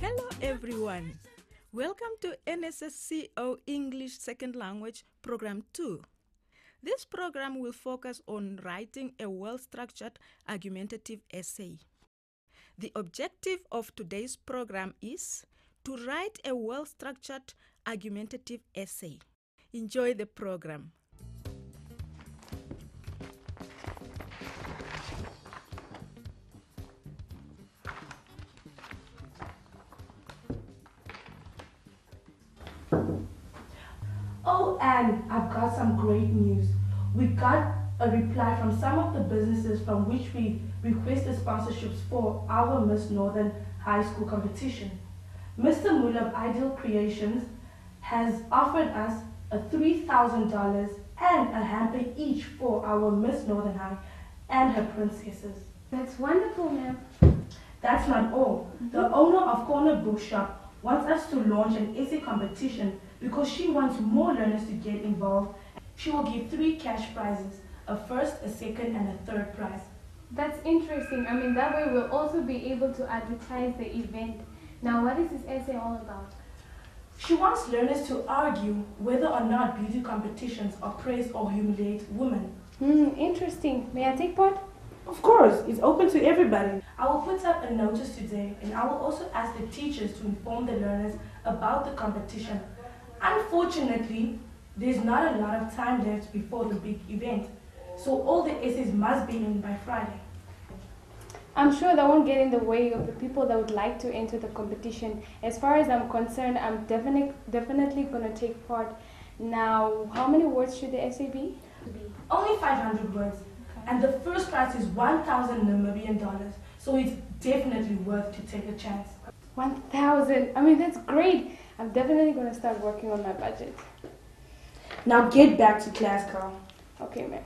Hello, everyone. Welcome to NSSCO English Second Language Program 2. This program will focus on writing a well structured argumentative essay. The objective of today's program is to write a well structured argumentative essay. Enjoy the program. Oh, and I've got some great news. We got a reply from some of the businesses from which we requested sponsorships for our Miss Northern High School competition. Mr. Muller of Ideal Creations has offered us a $3,000 and a hamper each for our Miss Northern High and her princesses. That's wonderful, ma'am. That's not all. The mm-hmm. owner of Corner Bookshop wants us to launch an essay competition because she wants more learners to get involved. She will give three cash prizes a first, a second, and a third prize. That's interesting. I mean, that way we'll also be able to advertise the event. Now, what is this essay all about? She wants learners to argue whether or not beauty competitions oppress or humiliate women. Hmm, interesting. May I take part? Of course, it's open to everybody. I will put up a notice today and I will also ask the teachers to inform the learners about the competition. Unfortunately, there's not a lot of time left before the big event, so all the essays must be in by Friday. I'm sure that won't get in the way of the people that would like to enter the competition. As far as I'm concerned, I'm definitely definitely gonna take part. Now, how many words should the essay be? Only 500 words, and the first prize is 1,000 Namibian dollars, so it's definitely worth to take a chance. One thousand. I mean, that's great. I'm definitely gonna start working on my budget. Now get back to class, Carl. Okay, ma'am.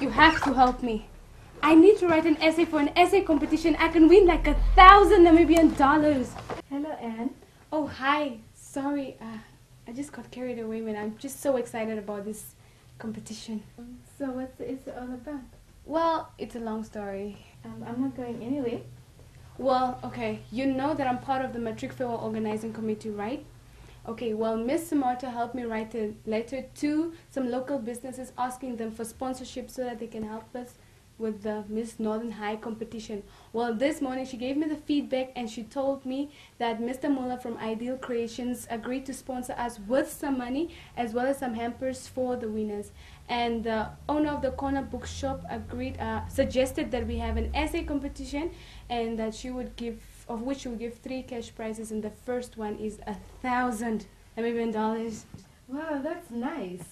You have to help me. I need to write an essay for an essay competition. I can win like a thousand Namibian dollars. Hello, Anne. Oh, hi. Sorry, uh, I just got carried away when I'm just so excited about this competition. So, what's the essay all about? Well, it's a long story. Um, I'm not going anywhere. Well, okay, you know that I'm part of the Matric Fair organizing committee, right? Okay, well, Miss Samata helped me write a letter to some local businesses asking them for sponsorship so that they can help us with the Miss Northern High competition. Well, this morning she gave me the feedback and she told me that Mr. Muller from Ideal Creations agreed to sponsor us with some money as well as some hampers for the winners. And the owner of the corner bookshop agreed, uh, suggested that we have an essay competition and that she would give, of which would give three cash prizes. And the first one is a thousand Namibian dollars. Wow, that's nice.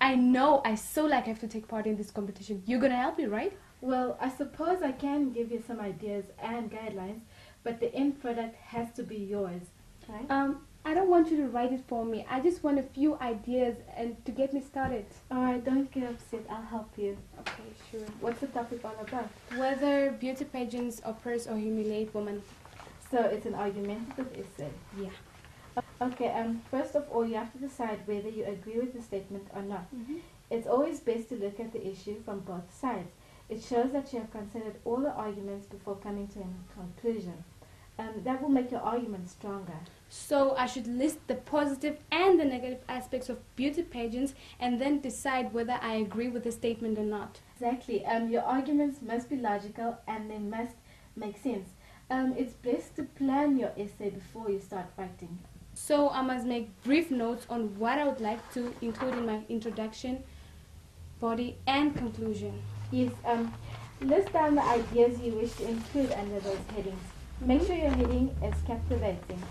I know, I so like have to take part in this competition. You're gonna help me, right? Well, I suppose I can give you some ideas and guidelines, but the end product has to be yours, right? Um, I don't want you to write it for me. I just want a few ideas and to get me started. Alright, don't get upset. I'll help you. Okay, sure. What's the topic all about? Whether beauty pageants oppress or humiliate women. So, it's an argumentative essay. Yeah. Okay, um, first of all, you have to decide whether you agree with the statement or not. Mm-hmm. It's always best to look at the issue from both sides. It shows that you have considered all the arguments before coming to a conclusion. Um, that will make your argument stronger. So I should list the positive and the negative aspects of beauty pageants and then decide whether I agree with the statement or not. Exactly. Um, your arguments must be logical and they must make sense. Um, it's best to plan your essay before you start writing. So I must make brief notes on what I would like to include in my introduction, body, and conclusion. Yes, um, list down the ideas you wish to include under those headings. Make sure your heading is captivating.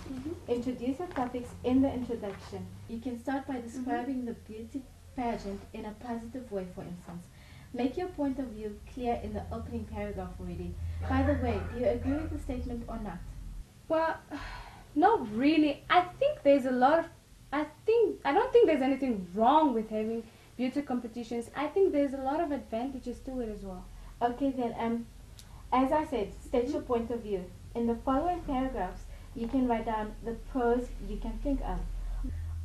Introduce your topics in the introduction. You can start by describing the beauty pageant in a positive way, for instance. Make your point of view clear in the opening paragraph already. By the way, do you agree with the statement or not? Well, not really. I think there's a lot of. I think I don't think there's anything wrong with having beauty competitions. I think there's a lot of advantages to it as well. Okay then, um, as I said, state your point of view. In the following paragraphs, you can write down the pros you can think of.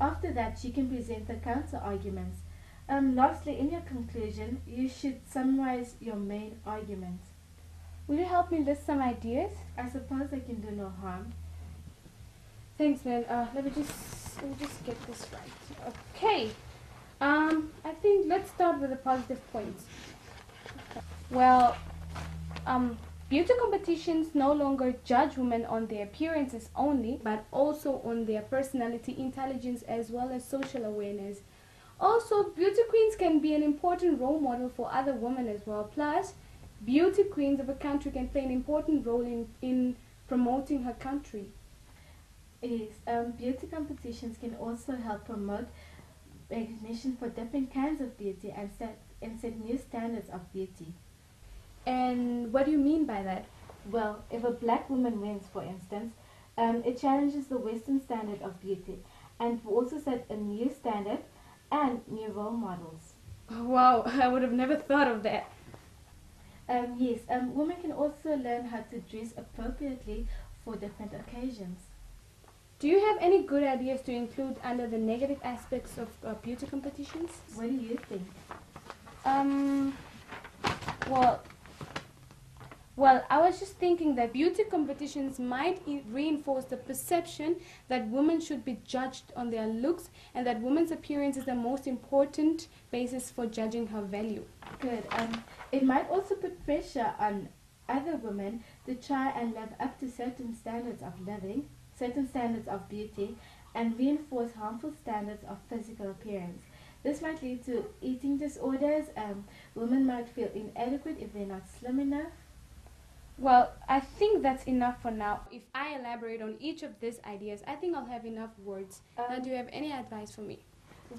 After that, you can present the counter arguments. Um, lastly, in your conclusion, you should summarize your main arguments. Will you help me list some ideas? I suppose they can do no harm. Thanks, man. Uh, let me just let me just get this right. Okay. Um, I think let's start with the positive points. Well, um, beauty competitions no longer judge women on their appearances only, but also on their personality, intelligence, as well as social awareness. Also, beauty queens can be an important role model for other women as well. Plus, beauty queens of a country can play an important role in, in promoting her country. Yes, um, beauty competitions can also help promote recognition for different kinds of beauty and set, and set new standards of beauty. And what do you mean by that? Well, if a black woman wins, for instance, um, it challenges the Western standard of beauty and will also set a new standard and new role models. Wow, I would have never thought of that. Um, yes, um, women can also learn how to dress appropriately for different occasions. Do you have any good ideas to include under the negative aspects of uh, beauty competitions? What do you think? Um, well, well, I was just thinking that beauty competitions might reinforce the perception that women should be judged on their looks and that women's appearance is the most important basis for judging her value. Good. Um, it might also put pressure on other women to try and live up to certain standards of living, certain standards of beauty, and reinforce harmful standards of physical appearance. This might lead to eating disorders. Um, women might feel inadequate if they're not slim enough. Well, I think that's enough for now. If I elaborate on each of these ideas, I think I'll have enough words. now, Um, do you have any advice for me?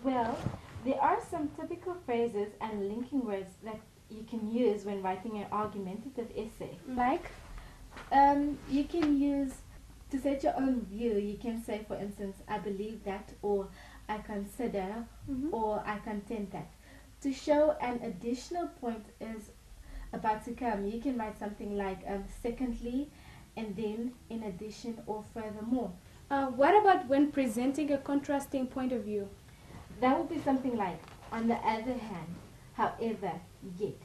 Well, there are some typical phrases and linking words that you can use when writing an argumentative essay. Like? Um, you can use to set your own view. You can say, for instance, I believe that, or I consider, Mhm. or I contend that. To show an additional point is about to come, you can write something like, um, secondly, and then, in addition, or furthermore. Uh, what about when presenting a contrasting point of view? That would be something like, on the other hand, however, yet.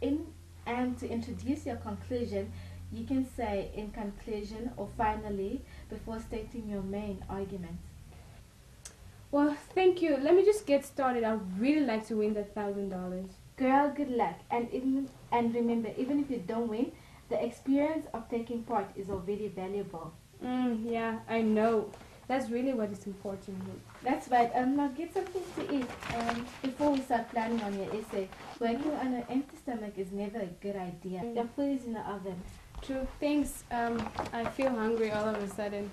In, and to introduce your conclusion, you can say in conclusion or finally before stating your main argument. Well, thank you. Let me just get started. I'd really like to win that thousand dollars. Girl, good luck. And even, and remember, even if you don't win, the experience of taking part is already valuable. Mm, yeah, I know. That's really what is important. That's right. Um, now get something to eat um, before we start planning on your essay. Working on an empty stomach is never a good idea. Mm. The food is in the oven. True. Thanks. Um, I feel hungry all of a sudden.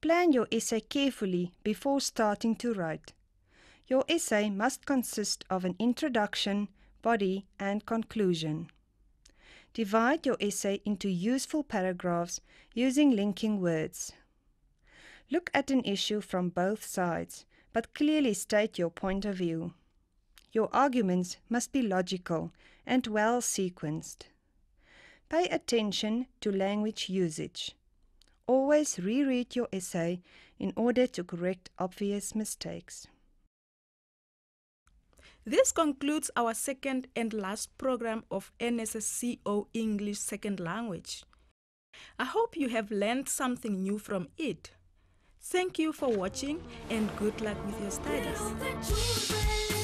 Plan your essay carefully before starting to write. Your essay must consist of an introduction, body, and conclusion. Divide your essay into useful paragraphs using linking words. Look at an issue from both sides, but clearly state your point of view. Your arguments must be logical and well sequenced. Pay attention to language usage. Always reread your essay in order to correct obvious mistakes. This concludes our second and last program of NSSCO English Second Language. I hope you have learned something new from it. Thank you for watching and good luck with your studies.